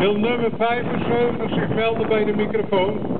Wil nummer 75 zich melden bij de microfoon?